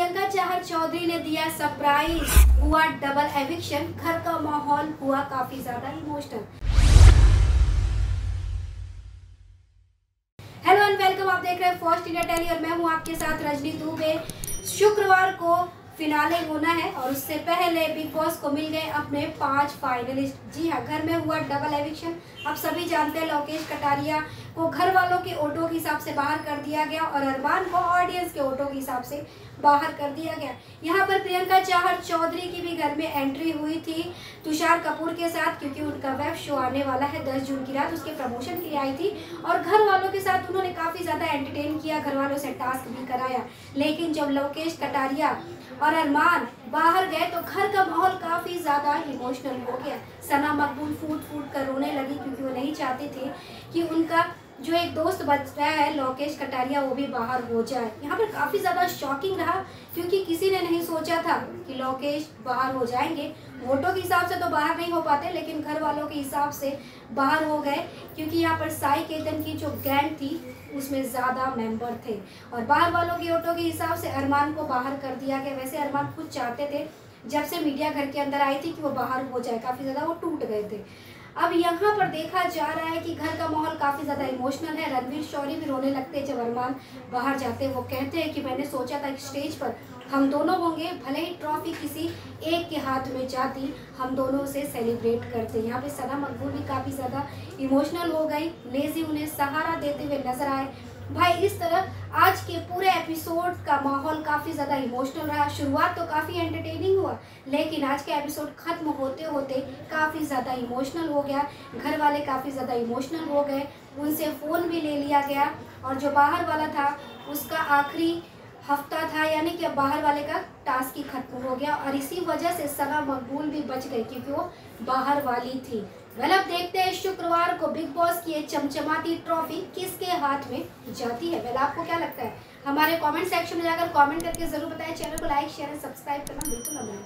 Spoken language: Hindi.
प्रियंका चाहर चौधरी ने दिया सरप्राइज़। हुआ डबल एविक्शन घर का माहौल हुआ काफ़ी ज़्यादा इमोशनल हेलो एंड वेलकम आप देख रहे हैं फ़र्स्ट इंडिया टेली और मैं हूँ आपके साथ रजनी दुबे। शुक्रवार को फिनाले होना है और उससे पहले बिग बॉस को मिल गए अपने पाँच फाइनलिस्ट जी हाँ घर में हुआ डबल एविक्शन आप सभी जानते हैं, लोकेश कटारिया को घर वालों के ऑटो के हिसाब से बाहर कर दिया गया और अरमान को ऑडियंस के ऑटो के हिसाब से बाहर कर दिया गया। यहाँ पर प्रियंका चाहर चौधरी की भी घर में एंट्री हुई थी तुषार कपूर के साथ, क्योंकि उनका वेब शो आने वाला है दस जून की रात, उसके प्रमोशन के लिए आई थी। और घर वालों के साथ उन्होंने काफ़ी ज़्यादा एंटरटेन किया घर वालों से टास्क भी कराया। लेकिन जब लोकेश कटारिया और अरमान बाहर गए तो घर का माहौल काफ़ी ज़्यादा इमोशनल हो गया। सना मकबूल फूट फूट कर रोने लगी, क्योंकि वो नहीं चाहते थे कि उनका जो एक दोस्त बच रहा है, लोकेश कटारिया, वो भी बाहर हो जाए। यहाँ पर काफ़ी ज़्यादा शॉकिंग रहा, क्योंकि किसी ने नहीं सोचा था कि लोकेश बाहर हो जाएँगे। वोटों के हिसाब से तो बाहर नहीं हो पाते, लेकिन घर वालों के हिसाब से बाहर हो गए, क्योंकि यहाँ पर साई केतन की जो गैंग थी, उसमें ज़्यादा मेंबर थे। और बाहर वालों के वोटों के हिसाब से अरमान को बाहर कर दिया गया। वैसे अरमान खुद चाहते थे, जब से मीडिया घर के अंदर आई थी, कि वो बाहर हो जाए। काफ़ी ज़्यादा वो टूट गए थे। अब यहाँ पर देखा जा रहा है कि घर का माहौल काफ़ी ज़्यादा इमोशनल है। रणवीर शौरी भी रोने लगते हैं जब अरमान बाहर जाते हैं। वो कहते हैं कि मैंने सोचा था स्टेज पर हम दोनों होंगे। भले ही ट्रॉफी किसी एक के हाथ में जाती, हम दोनों से सेलिब्रेट करते। यहाँ पे सना मकबूल भी काफ़ी ज़्यादा इमोशनल हो गई। लेजी उन्हें सहारा देते हुए नज़र आए। भाई, इस तरह आज के पूरे एपिसोड का माहौल काफ़ी ज़्यादा इमोशनल रहा। शुरुआत तो काफ़ी एंटरटेनिंग हुआ, लेकिन आज के एपिसोड ख़त्म होते होते काफ़ी ज़्यादा इमोशनल हो गया। घर वाले काफ़ी ज़्यादा इमोशनल हो गए। उनसे फ़ोन भी ले लिया गया और जो बाहर वाला था, उसका आखिरी हफ़्ता था, यानी कि अब बाहर वाले का टास्क ही खत्म हो गया। और इसी वजह से सना मकबूल भी बच गई क्योंकि वो बाहर वाली थी। वेल अब देखते हैं शुक्रवार को बिग बॉस की चमचमाती ट्रॉफी किसके हाथ में जाती है। वेल आपको क्या लगता है? हमारे कमेंट सेक्शन में जाकर कमेंट करके ज़रूर बताएँ। चैनल को लाइक शेयर सब्सक्राइब करना बिल्कुल ना